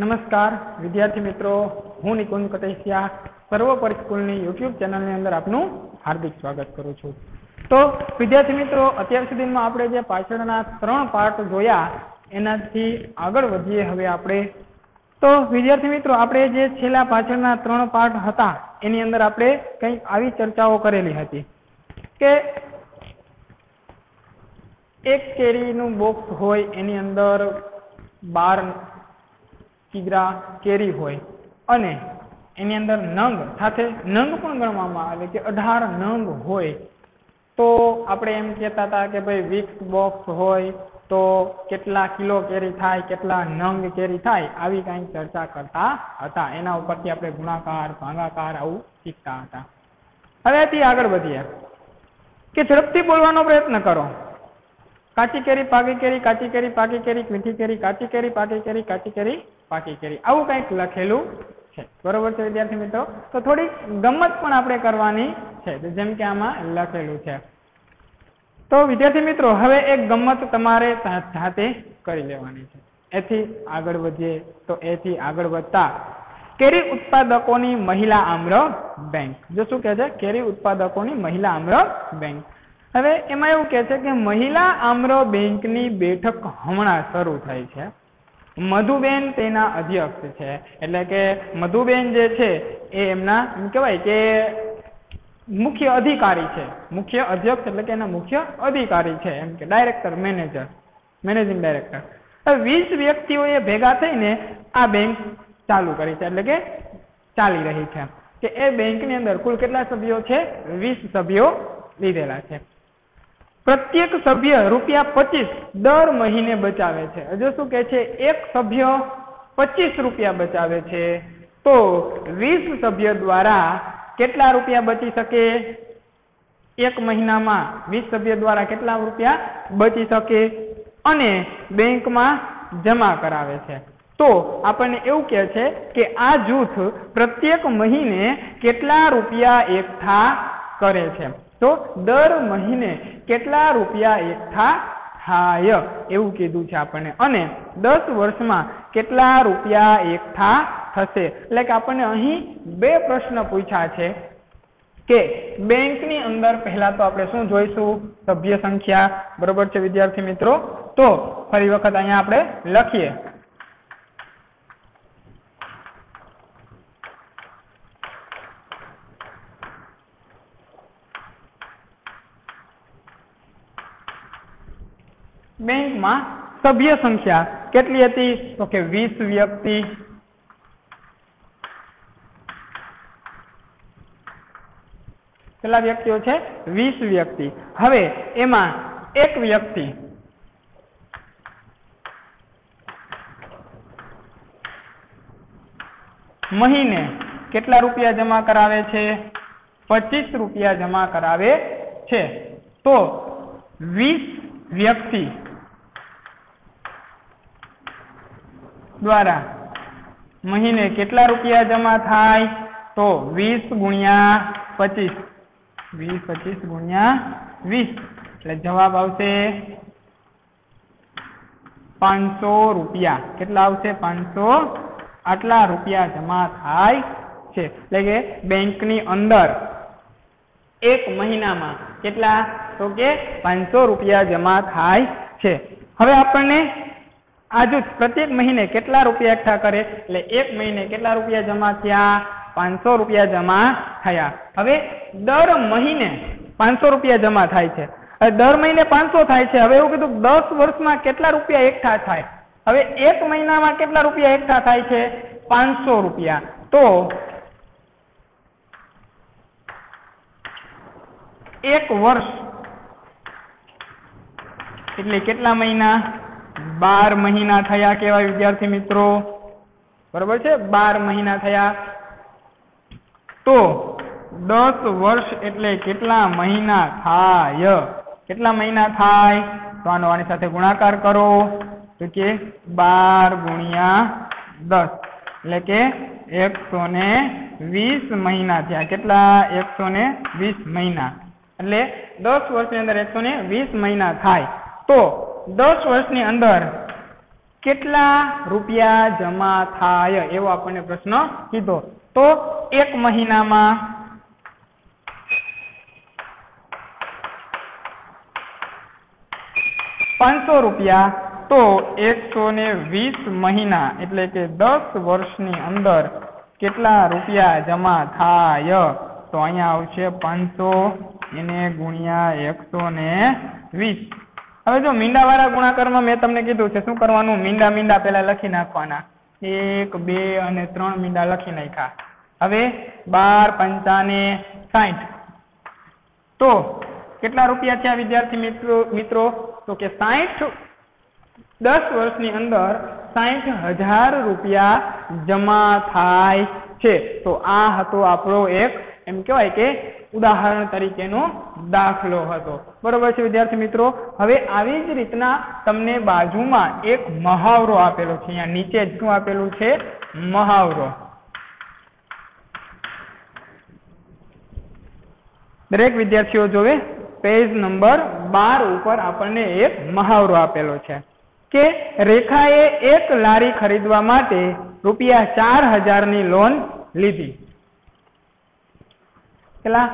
નમસ્કાર, વિદ્યાર્થી મિત્રો. હું નિકુંજ કટેશિયા, સર્વોપરી સ્કૂલની યુટ્યુબ ચેનલની અંદર આપનું હાર્દિક સ્વાગત કરું છું. તો, વિદ્યાર્થી મિત્રો, અત્યાર સુધીમાં આપણે જે પાછળના ત્રણ પાર્ટ જોયા, એનાથી આગળ વધીએ હવે આપણે. તો, વિદ્યાર્થી મિત્રો, આપણે જે છેલ્લા પાછળના ત્રણ પાર્ટ હતા, એની અંદર આપણે કંઈક આવી ચર્ચાઓ કરેલી હતી. કે એક કેરીનું બોક્સ હોય, એની અંદર બાર કિગ્રા કેરી હોય. અને એની અંદર નંગ, સાથે નંગ પણ ગણવામાં આવે કે અઢાર નંગ હોય. તો આપણે એમ કહેતા હતા કે ભાઈ વીસ બોક્સ હોય તો કેટલા કિલો કેરી થાય, કેટલા નંગ કેરી થાય, આવી કાંઈ ચર્ચા કરતા હતા. એના ઉપરથી આપણે ગુણાકાર, ભાગાકાર આવું શીખતા હતા. હવેથી આગળ વધીએ. કે ઝડપથી બોલવાનો પ્રયત્ન કરો. કાચી કેરી, પાકી કેરી, કાચી કેરી, પાકી કેરી, મીઠી કેરી, કાચી કેરી, પાકી કેરી, કાચી કેરી પાકી કેરી. આવું કંઈક લખેલું છે. બરોબર છે, વિદ્યાર્થી મિત્રો? તો થોડી ગમત પણ આપણે કરવાની છે. જેમ કે આમાં લખેલું છે. તો વિદ્યાર્થી મિત્રો, હવે એક ગમત તમારે જાતે કરી લેવાની છે. એથી આગળ વધીએ તો એથી આગળ વધતા કેરી ઉત્પાદકોની મહિલા આમ્ર બેંક. જો શું કહે છે? કેરી ઉત્પાદકોની મહિલા આમ્ર બેંક. હવે એમાં એવું કહે છે કે મહિલા આમ્ર બેંકની બેઠક હમણાં શરૂ થઈ છે. મધુબેન તેના અધ્યક્ષ છે. એટલે કે મધુબેન જે છે એ એમના, એમ કહેવાય કે મુખ્ય અધિકારી છે. મુખ્ય અધ્યક્ષ એટલે કે એના મુખ્ય અધિકારી છે. એમ કે ડાયરેક્ટર મેનેજર મેનેજિંગ ડાયરેક્ટર વીસ વ્યક્તિઓએ ભેગા થઈને આ બેંક ચાલુ કરી છે. એટલે કે ચાલી રહી છે. કે એ બેંકની અંદર કુલ કેટલા સભ્યો છે? વીસ સભ્યો લીધેલા છે. પ્રત્યેક સભ્ય રૂપિયા પચીસ દર મહિને બચાવે છે. હજુ શું કે છે? એક સભ્ય પચીસ રૂપિયા બચાવે છે. તો વીસ સભ્ય દ્વારા કેટલા રૂપિયા બચી શકે? એક મહિનામાં વીસ સભ્ય દ્વારા કેટલા રૂપિયા બચી શકે? અને બેંકમાં જમા કરાવે છે. તો આપણને એવું કહે છે કે આ જૂથ પ્રત્યેક મહિને કેટલા રૂપિયા એકઠા કરે છે? તો દર મહિને કેટલા રૂપિયા એકઠા થાય? એવું કીધું છે આપણને. અને દસ વર્ષમાં કેટલા રૂપિયા એકઠા થશે? એટલે કે આપણને અહીં બે પ્રશ્ન પૂછ્યા છે કે બેંકની અંદર પહેલા તો આપણે શું જોઈશું? સભ્ય સંખ્યા. બરોબર છે વિદ્યાર્થી મિત્રો? તો ફરી વખત અહીંયા આપણે લખીએ. બેંકમાં સભ્ય સંખ્યા કેટલી હતી? તો કે વીસ વ્યક્તિ. કેટલા વ્યક્તિઓ છે? વીસ વ્યક્તિ. હવે એમાં એક વ્યક્તિ મહિને કેટલા રૂપિયા જમા કરાવે છે? પચીસ રૂપિયા જમા કરાવે છે. તો વીસ વ્યક્તિ દ્વારા મહિને કેટલા રૂપિયા જમા થાય? તો વીસ ગુણ્યા પચીસ. વીસ, પચીસ ગુણ્યા વીસ. એટલે જવાબ આવશે પાંચસો રૂપિયા. કેટલા આવશે? પાંચસો. આટલા રૂપિયા જમા થાય છે. એટલે કે બેંકની અંદર એક મહિનામાં કેટલા? તો કે પાંચસો રૂપિયા જમા થાય છે. હવે આપણને આ જૂથ પ્રત્યેક મહિને કેટલા રૂપિયા એકઠા કરે? એટલે એક મહિને કેટલા રૂપિયા જમા થયા? પાંચસો રૂપિયા જમા થયા. હવે દર મહિને પાંચસો રૂપિયા જમા થાય છે. હવે દર મહિને પાંચસો થાય છે. હવે એવું કીધું દસ વર્ષમાં કેટલા રૂપિયા એકઠા થાય? હવે એક મહિનામાં કેટલા રૂપિયા એકઠા થાય છે? પાંચસો રૂપિયા. તો એક વર્ષ. એટલે કેટલા મહિના? બાર મહિના થયા કેવા વિદ્યાર્થી મિત્રો. બરોબર છે? બાર મહિના થયા. તો દસ વર્ષ એટલે કેટલા મહિના થાય? કેટલા મહિના થાય? તો આનો આની સાથે ગુણાકાર કરો. તો કે બાર ગુણ્યા દસ. એટલે કે એકસો ને વીસ મહિના થયા. કેટલા? એકસો ને વીસ મહિના. એટલે દસ વર્ષની અંદર એકસો ને વીસ મહિના થાય. તો દસ વર્ષની અંદર કેટલા રૂપિયા જમા થાય એવો આપણને પ્રશ્ન કીધો. તો એક મહિનામાં પાંચસો રૂપિયા. તો એકસો ને વીસ મહિના એટલે કે દસ વર્ષની અંદર કેટલા રૂપિયા જમા થાય? તો અહીંયા આવશે પાંચસો એને ગુણ્યા એકસો ને વીસ. હવે જો મીંડાવાળા ગુણાકારમાં મેં તમને કીધું છે, શું કરવાનું? મીંડા મીંડા પહેલા લખી નાખવાના. એક, બે અને ત્રણ મીંડા લખી નાખ્યા. હવે બાર, પંચાને સાઠ તો કેટલા રૂપિયા થયા વિદ્યાર્થી મિત્રો મિત્રો? તો કે સાઠ દસ વર્ષની અંદર સાઠ હજાર રૂપિયા જમા થાય છે. તો આ હતો આપણો એક, એમ કહેવાય કે ઉદાહરણ તરીકેનો દાખલો હતો. બરોબર છે વિદ્યાર્થી મિત્રો? હવે આવી જ રીતના તમને બાજુમાં એક મહાવરો આપેલો છે. અહીંયા નીચે શું આપેલું છે? મહાવરો. દરેક વિદ્યાર્થીઓ જોવે? પેજ નંબર બાર ઉપર આપણને એક મહાવરો આપેલો છે કે રેખાએ એક લારી ખરીદવા માટે રૂપિયા ચાર હજારની લોન લીધી. કેટલા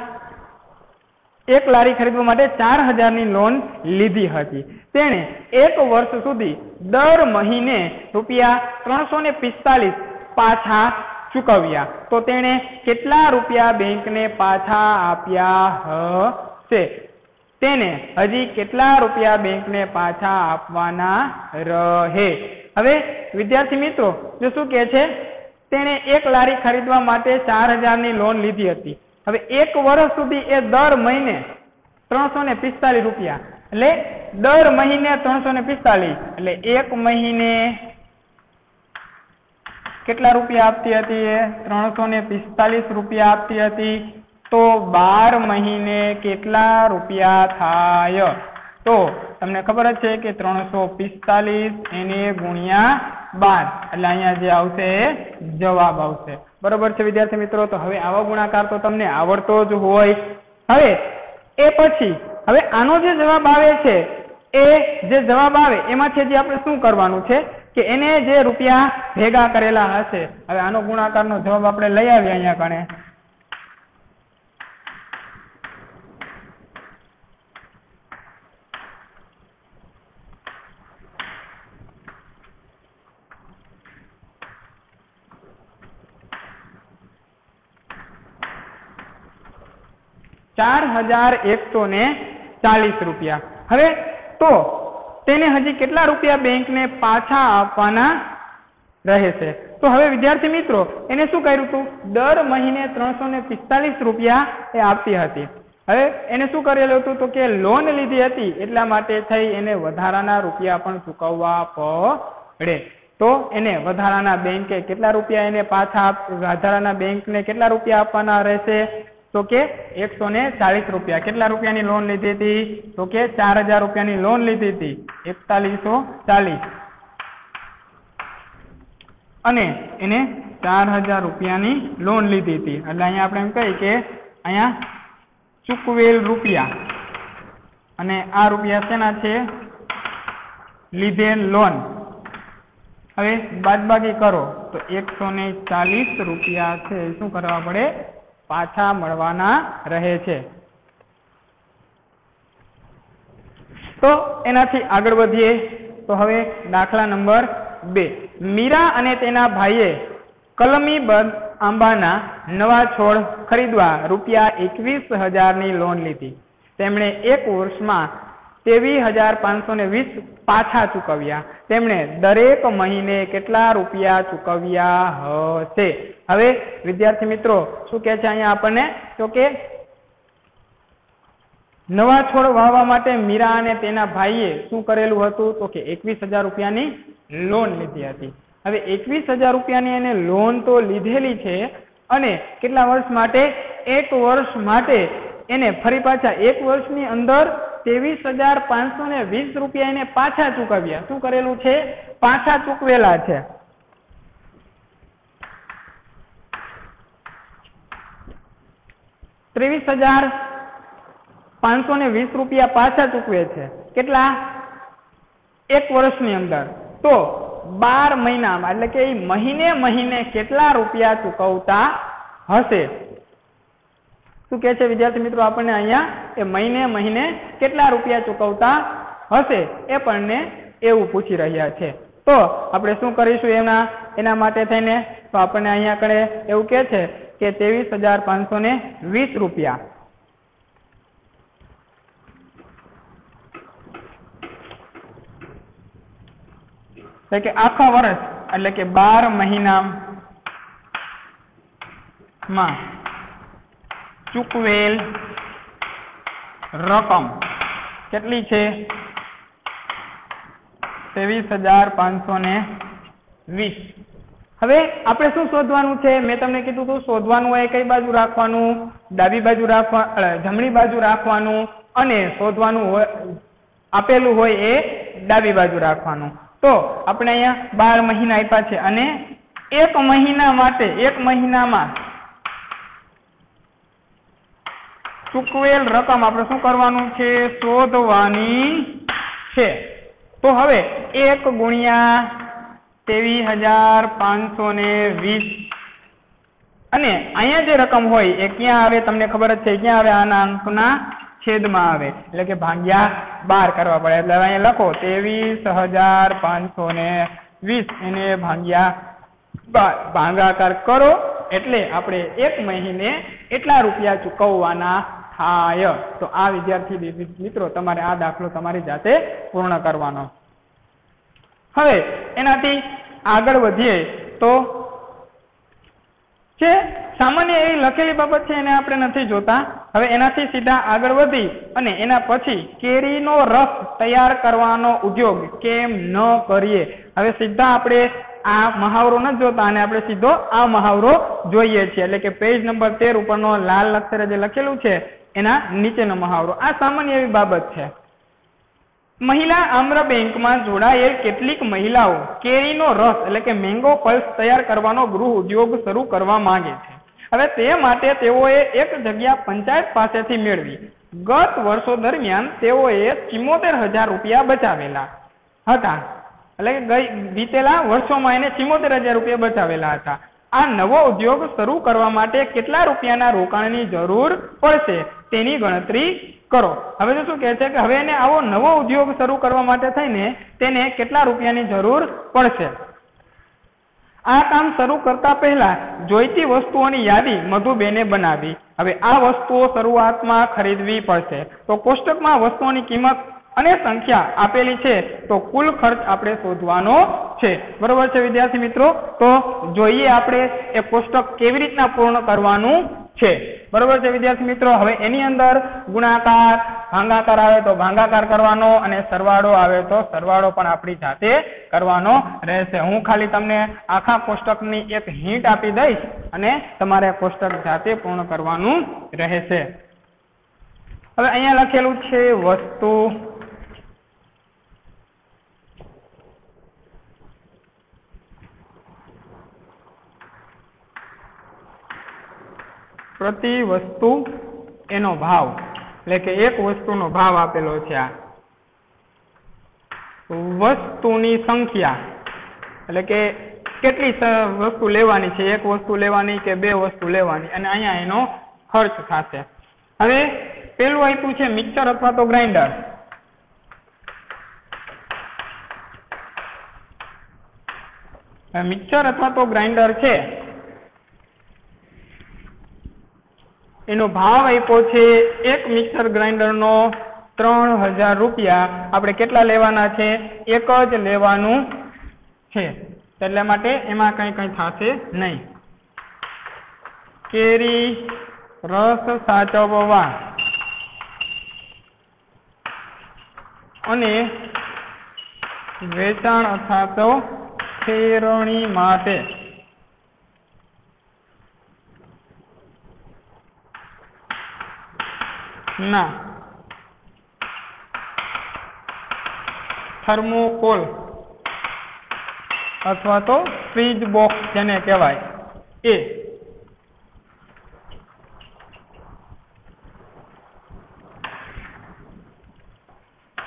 એક લારી ખરીદવા માટે ચાર હજારની લોન લીધી હતી. તેણે એક વર્ષ સુધી દર મહિને રૂપિયા ત્રણસો ને પિસ્તાલીસ પાછા ચૂકવ્યા. તો તેણે કેટલા રૂપિયા બેંકને પાછા આપ્યા હશે? તેને હજી કેટલા રૂપિયા બેંકને પાછા આપવાના રહે? હવે વિદ્યાર્થી મિત્રો, જો શું કહે છે? તેણે એક લારી ખરીદવા માટે ચાર હજારની લોન લીધી હતી. હવે એક વર્ષ સુધી એ દર મહિને ત્રણસો ને પિસ્તાલીસ રૂપિયા. એટલે દર મહિને ત્રણસો ને પિસ્તાલીસ. એટલે એક મહિને કેટલા રૂપિયા આપતી હતી એ? ત્રણસો ને પિસ્તાલીસ રૂપિયા આપતી હતી. તો બાર મહિને કેટલા રૂપિયા થાય? તો તમને ખબર જ છે કે ત્રણસો પિસ્તાલીસ એને ગુણ્યા બાર. એટલે અહીંયા જે આવશે જવાબ આવશે. બરોબર છે વિદ્યાર્થી મિત્રો? તો હવે આવો ગુણાકાર તો તમને આવડતો જ હોય. હવે, એ પછી, હવે આનો જે જવાબ આવે છે, એ જે જવાબ આવે એમાંથી જે આપણે શું કરવાનું છે? કે એને જે રૂપિયા ભેગા કરેલા હશે. હવે આનો ગુણાકારનો જવાબ આપણે લઈ આવીએ અહીંયા કણે. ચાર હજાર એકસો ચાલીસ રૂપિયા. હવે તો તેને હજી કેટલા રૂપિયા બેંકને પાછા આપવાના રહેશે? તો હવે વિદ્યાર્થી મિત્રો, એને શું કર્યું હતું દર મહિને ત્રણસો પિસ્તાલીસ રૂપિયા એ આપતી હતી. હવે એને શું કરેલું હતું તો કે લોન લીધી હતી, એટલા માટે થઈ એને વધારાના રૂપિયા પણ ચૂકવવા પડે. તો એને વધારાના બેંકે કેટલા રૂપિયા એને પાછા વધારાના બેંકને કેટલા રૂપિયા આપવાના રહેશે? તો કે એકસો ને ચાલીસ રૂપિયા. કેટલા રૂપિયાની લોન લીધી હતી? તો કે ચાર હજાર રૂપિયાની લોન લીધી હતી. એકતાલીસો ચાલીસ. અને એને ચાર હજાર રૂપિયાની લોન લીધી હતી. એટલે અહીંયા આપણે એમ કહીએ કે અહીંયા ચૂકવેલ રૂપિયા. અને આ રૂપિયા શેના છે? લીધેલ લોન હવે બાદબાકી કરો. તો એકસો ને ચાલીસ રૂપિયા છે. શું કરવા પડે? પાછા મળવાના રહે છે. તો એનાથી આગળ વધીએ. તો હવે દાખલા નંબર બે. મીરા અને તેના ભાઈએ કલમીબંધ આંબાના નવા છોડ ખરીદવા રૂપિયા એકવીસ હજારની લોન લીધી. તેમણે એક વર્ષમાં ત્રેવીસ હજાર પાંચસો ને વીસ પાછા ચૂકવ્યા. તેમણે દરેક મહિને કેટલા રૂપિયા ચૂકવ્યા હશે? હવે, વિદ્યાર્થી મિત્રો, શું કહે છે અહીંયા આપણને? તો કે નવા છોડ વાવવા માટે મીરા અને તેના ભાઈએ શું કરેલું હતું? તો કે એકવીસ હજાર રૂપિયાની લોન લીધી હતી. હવે એકવીસ હજાર રૂપિયાની એને લોન તો લીધેલી છે અને કેટલા વર્ષ માટે? એક વર્ષ માટે. એને ફરી પાછા એક વર્ષની અંદર ત્રેવીસ હજાર પાંચસો ને વીસ રૂપિયા એને પાછા ચૂકવ્યા. શું કરેલું છે? પાછા ચૂકવેલા છે. ત્રેવીસ હજાર પાંચસો ને વીસ રૂપિયા પાછા ચૂકવે છે. કેટલા? એક વર્ષની અંદર. તો બાર મહિનામાં, એટલે કે એ મહિને મહિને કેટલા રૂપિયા ચૂકવતા હશે? શું કહે છે વિદ્યાર્થી મિત્રો? આપણને અહીંયા એ મહિને મહિને કેટલા રૂપિયા ચૂકવતા હશે એ આપણને એવું પૂછી રહ્યા છે. તો આપણે શું કરીશું એના એના માટે થઈને? તો આપણને અહીંયા કણે એવું કહે છે કે ત્રેવીસ હજાર પાંચસો ને વીસ રૂપિયા. એટલે કે આખા વર્ષ, એટલે કે બાર મહિનામાં ચૂકવેલ રકમ. કેટલી છે? ત્રેવીસ હજાર પાંચસો ને વીસ. હવે આપણે શું શોધવાનું છે? મેં તમને કીધું હતું, શોધવાનું હોય કઈ બાજુ રાખવાનું? ડાબી બાજુ રાખવા જમણી બાજુ રાખવાનું અને શોધવાનું હોય, આપેલું હોય એ ડાબી બાજુ રાખવાનું. તો આપણે અહીંયા બાર મહિના આપ્યા છે અને એક મહિના માટે, એક મહિનામાં ચૂકવેલ રકમ આપણે શું કરવાનું છે? શોધવાની છે. તો હવે એક ગુણ્યા ત્રેવીસ હજાર પાંચસો ને વીસ. અને અહીંયા જે રકમ હોય એ ક્યાં આવે? તમને ખબર જ છે, ક્યાં આવે? આના અંકના છેદમાં આવે. એટલે કે ભાગ્યા બાર કરવા પડે. એટલે અહીંયા લખો, ત્રેવીસ હજાર પાંચસો ને વીસ. એને ભાગ્યા બાર. ભાગાકાર કરો, એટલે આપણે એક મહિને એટલા રૂપિયા ચૂકવવાના થાય. તો આ વિદ્યાર્થી મિત્રો, તમારે આ દાખલો તમારી જાતે પૂર્ણ કરવાનો. હવે, એનાથી આગળ વધીએ તો છે, સામાન્ય એવી લખેલી બાબત છે, એને આપણે નથી જોતા. હવે એનાથી સીધા આગળ વધી અને એના પછી કેરીનો રસ તૈયાર કરવાનો ઉદ્યોગ કેમ ન કરીએ? હવે સીધા આપણે આ મહાવરો નથી જોતા અને આપણે સીધો આ મહાવરો જોઈએ છીએ. એટલે કે પેજ નંબર તેર ઉપરનો લાલ અક્ષરે જે લખેલું છે, એના નીચેનો મહાવરો. આ સામાન્ય એવી બાબત છે. મહિલા આમ્ર બેંકમાં જોડાયેલ કેટલીક મહિલાઓ કેરીનો રસ એટલે કે મેંગો પલ્સ તૈયાર કરવાનો ગૃહ ઉદ્યોગ શરૂ કરવા માંગે છે. હવે તે માટે તેઓએ એક જગ્યા પંચાયત પાસેથી મેળવી. ગત વર્ષો દરમિયાન તેઓએ ચિમોતેર હજાર રૂપિયા બચાવેલા હતા. એટલે ગઈ વીતેલા વર્ષોમાં એને ચિમોતેર હજાર રૂપિયા બચાવેલા હતા. આ નવો ઉદ્યોગ શરૂ કરવા માટે કેટલા રૂપિયાના રોકાણની જરૂર પડશે તેની ગણતરી કરો. હવે તો શું કહે છે કે હવે એને આવો નવો ઉદ્યોગ શરૂ કરવા માટે થઈને તેને કેટલા રૂપિયાની જરૂર પડશે? આ કામ શરૂ કરતા પહેલા જોઈતી વસ્તુઓની યાદી મધુબેને બનાવી. હવે આ વસ્તુઓ શરૂઆતમાં ખરીદવી પડશે. તો કોષ્ટકમાં વસ્તુઓની કિંમત અને સંખ્યા આપેલી છે, તો કુલ ખર્ચ આપણે શોધવાનો છે. બરોબર છે વિદ્યાર્થી મિત્રો? તો જોઈએ આપણે એ કોષ્ટક કેવી રીતના પૂર્ણ કરવાનું છે. બરોબર છે વિદ્યાર્થી મિત્રો? હવે એની અંદર ગુણાકાર, ભાંગાકાર આવે તો ભાંગાકાર કરવાનો અને સરવાળો આવે તો સરવાળો પણ આપણી જાતે કરવાનો રહેશે. હું ખાલી તમને આખા કોષ્ટકની એક હિન્ટ આપી દઈશ અને તમારે કોષ્ટક જાતે પૂર્ણ કરવાનું રહેશે. હવે અહીંયા લખેલું છે વસ્તુ પ્રતિ વસ્તુ એનો ભાવ. એટલે કે એક વસ્તુનો ભાવ આપેલો છે આ. વસ્તુની સંખ્યા. એટલે કે કેટલી વસ્તુ લેવાની છે? એક વસ્તુ લેવાની કે બે વસ્તુ લેવાની? અને અહીંયા એનો ખર્ચ થશે. હવે પેલું આપ્યું છે મિક્સર અથવા તો ગ્રાઇન્ડર. મિક્સર અથવા તો ગ્રાઇન્ડર છે. એનો ભાવ આપ્યો છે એક મિક્સર ગ્રાઇન્ડરનો ત્રણ હજાર રૂપિયા. આપણે કેટલા લેવાના છે? એક જ લેવાનું છે. એટલા માટે એમાં કંઈ કંઈ થશે નહીં. કેરી રસ સાચવવા. અને વેચાણ અથવા તો ફેરવણી માટે. ના થર્મોકોલ અથવા તો ફ્રીજ બોક્સ જેને કહેવાય. એ.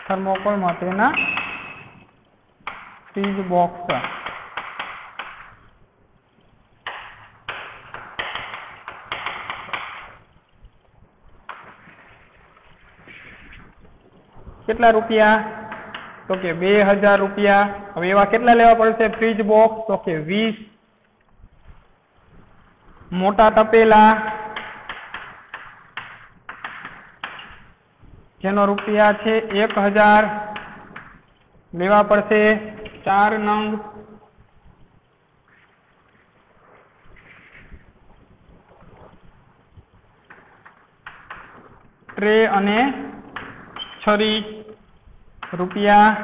થર્મોકોલ માટેના ફ્રીજ બોક્સ. કેટલા રૂપિયા? તો કે બે હજાર રૂપિયા. હવે એવા કેટલા લેવા પડશે? ફ્રીજ બોક્સ તો કે વીસ. મોટા તપેલા. જેનો રૂપિયા છે એક હજાર. લેવા પડશે ચાર નંગ. ટ્રે અને છરી રૂપિયા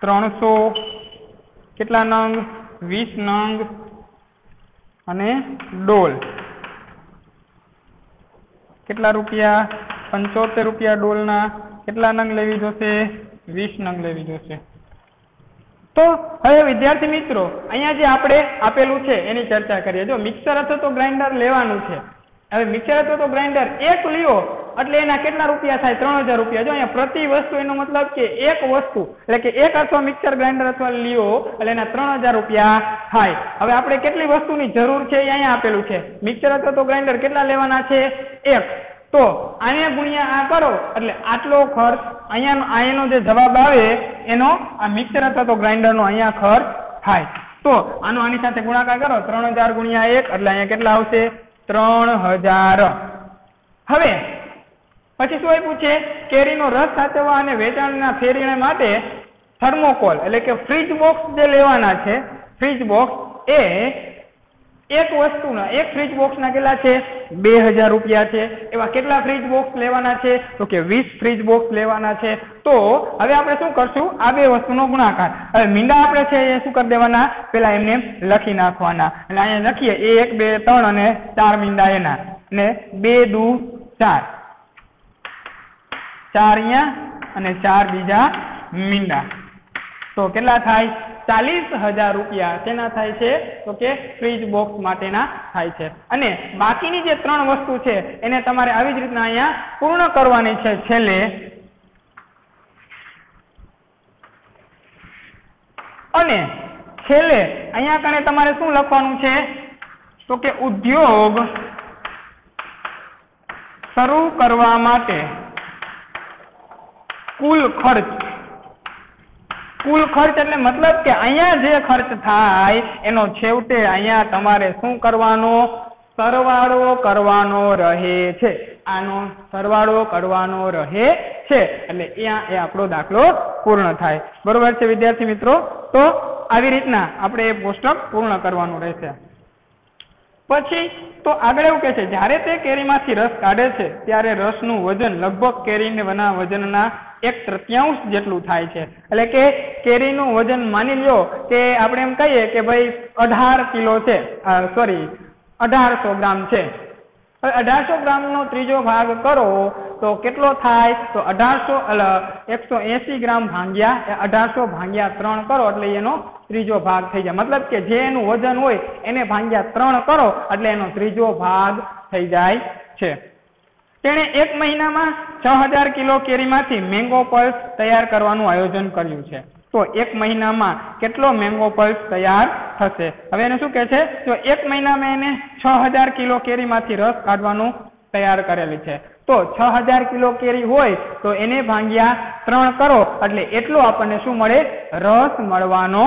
ત્રણસો કેટલા નંગ? વીસ નંગ અને ડોલ. કેટલા રૂપિયા? પંચોતેર રૂપિયા ડોલના. કેટલા નંગ લેવી જોશે? વીસ નંગ લેવી જોશે. તો હવે વિદ્યાર્થી મિત્રો, અહીંયા જે આપણે આપેલું છે, એની ચર્ચા કરીએ. જો મિક્સર અથવા તો ગ્રાઇન્ડર લેવાનું છે. હવે મિક્સર અથવા તો ગ્રાઇન્ડર એક લ્યો. એટલે એના કેટલા રૂપિયા થાય? ત્રણ હજાર રૂપિયા. જો અહીંયા પ્રતિ વસ્તુ એનો મતલબ કે એક વસ્તુ, એટલે કે એક અથવા મિક્સર ગ્રાઇન્ડર અથવા લ્યો, એટલે એના ત્રણ હજાર રૂપિયા થાય. હવે આપણે કેટલી વસ્તુની જરૂર છે એ અહીંયા આપેલું છે? મિક્સર અથવા તો ગ્રાઇન્ડર કેટલા લેવાના છે? એક. તો આને ગુણ્યા આ કરો, એટલે આટલો ખર્ચ અહીંયાનો અહીંયાનો જે જવાબ આવે, એનો આ મિક્સર અથવા તો ગ્રાઇન્ડરનો અહીંયા ખર્ચ થાય. તો આનો આની સાથે ગુણાકાર કરો, ત્રણ હજાર ગુણ્યા એક, એટલે અહીંયા કેટલા આવશે? ત્રણ હજાર. હવે પછી શું આપ્યું છે? કેરીનો રસ સાચવવા અને વેચાણના ફેરીને માટે થર્મોકોલ, એટલે કે ફ્રીજ બોક્સ જે લેવાના છે, ફ્રીજ બોક્સ એ એક વસ્તુના, એક ફ્રીજ બોક્સના કેટલા છે? બે હજાર રૂપિયા છે. એવા કેટલા ફ્રીજ બોક્સ લેવાના છે? તો કે વીસ ફ્રીજ બોક્સ લેવાના છે. તો હવે આપણે શું કરશું? આ બે વસ્તુનો ગુણાકાર. હવે મીંડા આપણે છે એ શું કરી દેવાના? પેલા એમને લખી નાખવાના. એટલે અહીંયા લખીએ, એક, બે, ત્રણ અને ચાર મીંડા એના. ને બે, દુ, ચાર. ચાર અહીંયા અને ચાર બીજા મીંડા. તો કેટલા થાય? ચાલીસ હજાર રૂપિયા. શેના થાય છે? તો કે ફ્રીજ બોક્સ માટેના થાય છે. અને બાકીની જે ત્રણ વસ્તુ છે, એને તમારે આવી જ રીતના અહીંયા પૂર્ણ કરવાની છે છેલ્લે. અને છેલ્લે અહીંયા કણે તમારે શું લખવાનું છે? તો કે ઉદ્યોગ શરૂ કરવા માટે. કુલ ખર્ચ. કુલ ખર્ચ એટલે મતલબ કે અહીંયા જે ખર્ચ થાય, એનો છેવટે અહીંયા તમારે શું કરવાનો? સરવાળો કરવાનો રહે છે. આનો સરવાળો કરવાનો રહે છે. એટલે અહીંયા એ આપણો દાખલો પૂર્ણ થાય. બરોબર છે વિદ્યાર્થી મિત્રો? તો આવી રીતના આપણે એ કોષ્ટક પૂર્ણ કરવાનું રહેશે. પછી તો આગળ એવું કહે છે, જ્યારે તે કેરીમાંથી રસ કાઢે છે, ત્યારે રસનું વજન લગભગ કેરીના વજનના એક તૃતીયાંશ જેટલું થાય છે. એટલે કે કેરીનું વજન માની લ્યો કે આપણે એમ કહીએ કે ભાઈ અઢાર કિલો છે સોરી, અઢારસો ગ્રામ છે. અઢારસો ગ્રામનો ત્રીજો ભાગ કરો તો કેટલો થાય? તો અઢારસો એકસો એસી ગ્રામ ભાંગ્યા. અઢારસો ભાંગ્યા ત્રણ કરો એટલે એનો ત્રીજો ભાગ થઈ જાય. મતલબ કે જે એનું વજન હોય એને ભાંગ્યા ત્રણ કરો એટલે એનો ત્રીજો ભાગ થઈ જાય છે. તેણે એક મહિનામાં છ હજાર કિલો કેરીમાંથી મેંગો પલ્સ તૈયાર કરવાનું આયોજન કર્યું છે. તો એક મહિનામાં કેટલો મેંગો પલ્સ તૈયાર થશે? હવે એને શું કહે છે? તો એક મહિનામાં એને છ હજાર કિલો કેરીમાંથી રસ કાઢવાનું તૈયાર કરેલી છે. તો છ હજાર કિલો કેરી હોય તો એને ભાંગ્યા ત્રણ કરો. એટલે એટલો આપણને શું મળે? રસ મળવાનો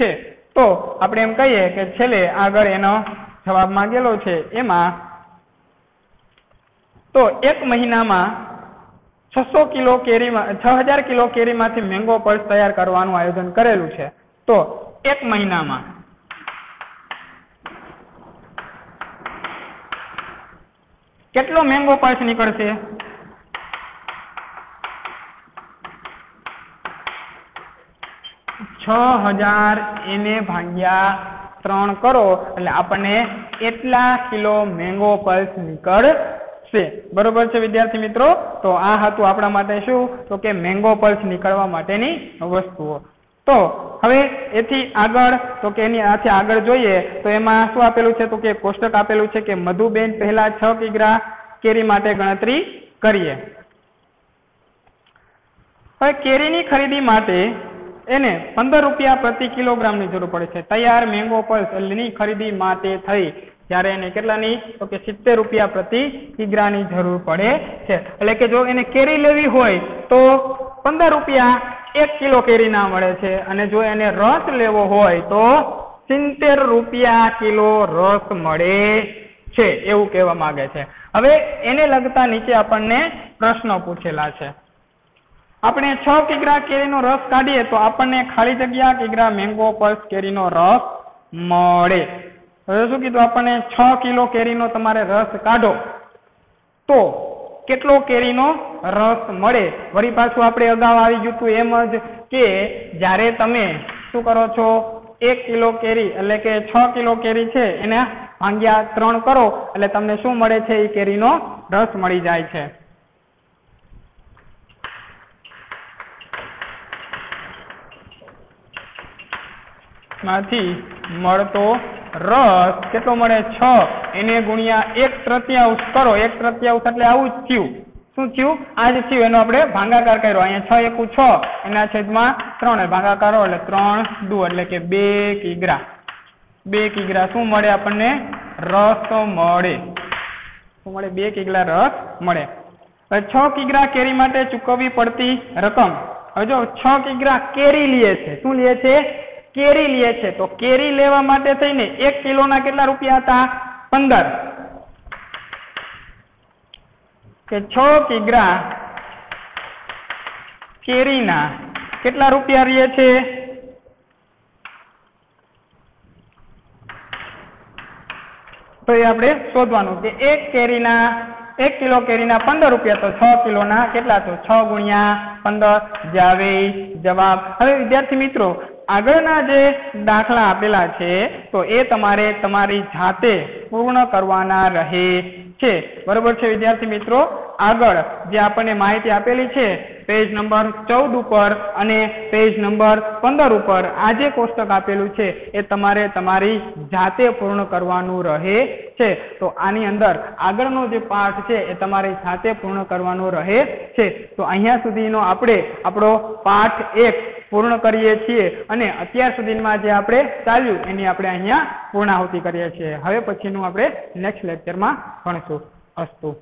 છે. તો આપણે એમ કહીએ કે છેલ્લે આગળ એનો જવાબ માંગેલો છે. એમાં તો એક મહિનામાં છસો કિલો કેરીમાં, છ હજાર કિલો કેરીમાંથી મેંગો પલ્સ તૈયાર કરવાનું આયોજન કરેલું છે. તો એક મહિનામાં કેટલો મેંગો પલ્સ નીકળશે? છ હજાર એને ભાગ્યા ત્રણ કરો. એટલે આપણને એટલા કિલો મેંગો પલ્સ નીકળશે. બરોબર છે વિદ્યાર્થી મિત્રો? તો આ હતું આપણા માટે શું? તો કે મેંગો પલ્સ નીકળવા માટેની વસ્તુઓ. તો હવે એથી આગળ તો કે એની આથી આગળ જોઈએ, તો એમાં શું આપેલું છે? તો કે કોષ્ટક આપેલું છે કે મધુબેન પહેલા છ કિગ્રા કેરી માટે ગણતરી કરીએ. હવે કેરીની ખરીદી માટે એને પંદર રૂપિયા પ્રતિ કિલોગ્રામની જરૂર પડે છે. તૈયાર મેંગો પલ્સની ખરીદી માટે થઈ. જ્યારે એને કેટલાની? તો કે સિત્તેર રૂપિયા પ્રતિ કિગ્રાની જરૂર પડે છે. એટલે કે જો એને કેરી લેવી હોય, તો પંદર રૂપિયા એક કિલો કેરીના મળે છે. અને જો એને રસ લેવો હોય, તો સિત્તેર રૂપિયા કિલો રસ મળે છે, એવું કહેવા માંગે છે. હવે એને લગતા નીચે આપણને પ્રશ્નો પૂછેલા છે. આપણે છ કિગ્રા કેરીનો રસ કાઢીએ, તો આપણને ખાલી જગ્યા કિગ્રા મેંગો પલ્સ કેરીનો રસ મળે. હવે શું કીધું આપણને? છ કિલો કેરીનો તમારે રસ કાઢો. તો કેટલો કેરીનો રસ મળે? વળી પાછું આપણે અગાઉ આવી ગયું હતું એમ જ કે જ્યારે તમે શું કરો છો? એક કિલો કેરી, એટલે કે છ કિલો કેરી છે, એને ભાંગ્યા ત્રણ કરો, એટલે તમને શું મળે છે? એ કેરીનો રસ મળી જાય છે. માંથી મળતો રસ કેટલો મળે? છ. એને ગુણ્યા એક તૃતીયાંશ કરો. એક તૃતીયાંશ એટલે આવું જ થયું. શું થયું? આ જ થયું. એનો આપણે ભાગાકાર કર્યો. અહીંયા છ એકુ છ. એના છેદમાં ત્રણ એટલે એટલે ત્રણ, દુ એટલે કે બે કિગ્રા. બે કિગ્રા. શું મળે આપણને? રસ મળે. શું મળે? બે કિગ્રા રસ મળે. છ કિગ્રા કેરી માટે ચૂકવવી પડતી રકમ. હવે જો છ કિગ્રા કેરી લે છે, શું લે છે? કેરી લે છે. તો કેરી લેવા માટે થઈને એક કિલોના કેટલા રૂપિયા હતા? પંદર. કે છ કિગ્રા કેરીના કેટલા રૂપિયા રહે છે? તો એ આપણે શોધવાનું કે એક કેરીના, એક કિલો કેરીના પંદર રૂપિયા તો છ કિલોના કેટલા તો છ ગુણ્યા પંદર. જાવે જવાબ. હવે વિદ્યાર્થી મિત્રો આગળના જે દાખલા આપેલા છે, તો એ તમારે તમારી જાતે પૂર્ણ કરવાના રહે છે. બરોબર છે વિદ્યાર્થી મિત્રો? આગળ જે આપણને માહિતી આપેલી છે, પેજ નંબર ચૌદ ઉપર અને પેજ નંબર પંદર ઉપર આ જે કોષ્ટક આપેલું છે, એ તમારે તમારી જાતે પૂર્ણ કરવાનું રહે છે. તો આની અંદર આગળનો જે પાઠ છે, એ તમારી જાતે પૂર્ણ કરવાનો રહે છે. તો અહીંયા સુધીનો આપણે આપણો પાઠ એક પૂર્ણ કરીએ છીએ અને અત્યાર સુધીમાં જે આપણે ચાલ્યું, એની આપણે અહીંયા પૂર્ણાહુતિ કરીએ છીએ. હવે પછીનું આપણે નેક્સ્ટ લેક્ચરમાં ભણશું. અસ્તુ.